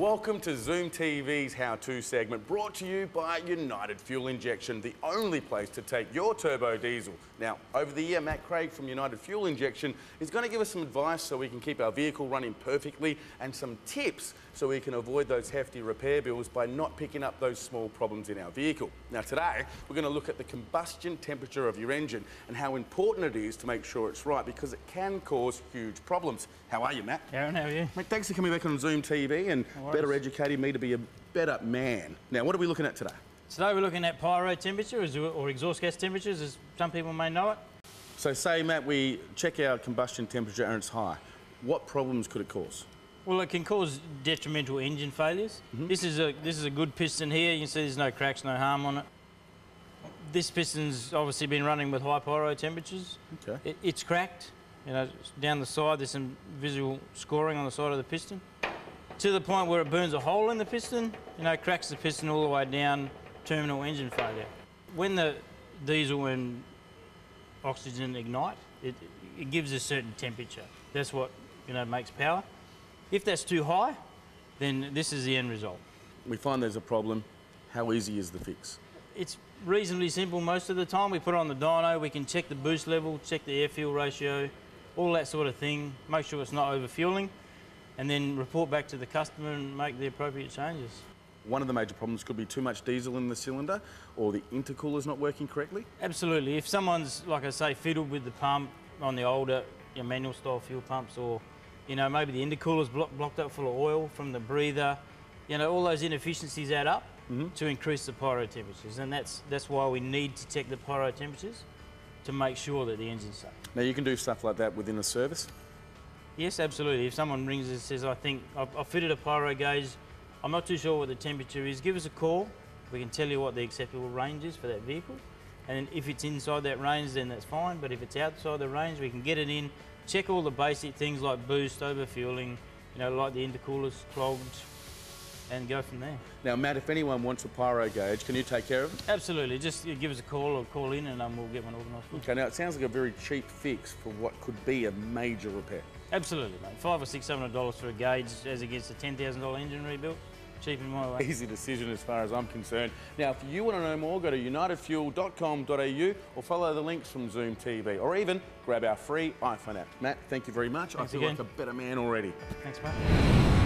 Welcome to Zoom TV's How To segment, brought to you by United Fuel Injection, the only place to take your turbo diesel. Now, over the year, Matt Craig from United Fuel Injection is going to give us some advice so we can keep our vehicle running perfectly and some tips so we can avoid those hefty repair bills by not picking up those small problems in our vehicle. Now, today, we're going to look at the combustion temperature of your engine and how important it is to make sure it's right because it can cause huge problems. How are you, Matt? Aaron, how are you? Mate, thanks for coming back on Zoom TV and worries. better educating me to be a better man. Now, what are we looking at today? Today we're looking at pyro temperature or exhaust gas temperatures, as some people may know it. So, say, Matt, we check our combustion temperature and it's high. What problems could it cause? Well, it can cause detrimental engine failures. Mm-hmm. This is a this is a good piston here. You can see there's no cracks, no harm on it. This piston's obviously been running with high pyro temperatures. Okay. It, it's cracked. You know, down the side there's some visual scoring on the side of the piston. To the point where it burns a hole in the piston. You know, cracks the piston all the way down. Terminal engine failure. When the diesel and oxygen ignite, it, it gives a certain temperature. That's what you know makes power. If that's too high, then this is the end result. We find there's a problem. How easy is the fix? It's reasonably simple most of the time. We put on the dyno, we can check the boost level, check the air fuel ratio, all that sort of thing, make sure it's not overfueling, and then report back to the customer and make the appropriate changes. One of the major problems could be too much diesel in the cylinder or the intercooler's not working correctly. Absolutely. If someone's, like I say, fiddled with the pump on the older you know, manual style fuel pumps, or you know maybe the intercooler's blo- blocked up full of oil from the breather, you know all those inefficiencies add up mm-hmm. to increase the pyro temperatures, and that's that's why we need to check the pyro temperatures to make sure that the engine's safe. Now, you can do stuff like that within a service. Yes, absolutely. If someone rings and says, I think I've, I've fitted a pyro gauge, I'm not too sure what the temperature is, give us a call. We can tell you what the acceptable range is for that vehicle. And if it's inside that range, then that's fine. But if it's outside the range, we can get it in, check all the basic things like boost, overfueling, you know, like the intercoolers clogged, and go from there. Now, Matt, if anyone wants a pyro gauge, can you take care of it? Absolutely. Just give us a call or call in and um, we'll get one organised. Okay, now it sounds like a very cheap fix for what could be a major repair. Absolutely, mate. Five or six hundred dollars for a gauge as against a ten thousand dollar engine rebuild. Cheap in my way. Easy decision as far as I'm concerned. Now, if you want to know more, go to unitedfuel.com.au or follow the links from Zoom TV or even grab our free iPhone app. Matt, thank you very much. Thanks I feel again. like a better man already. Thanks, mate.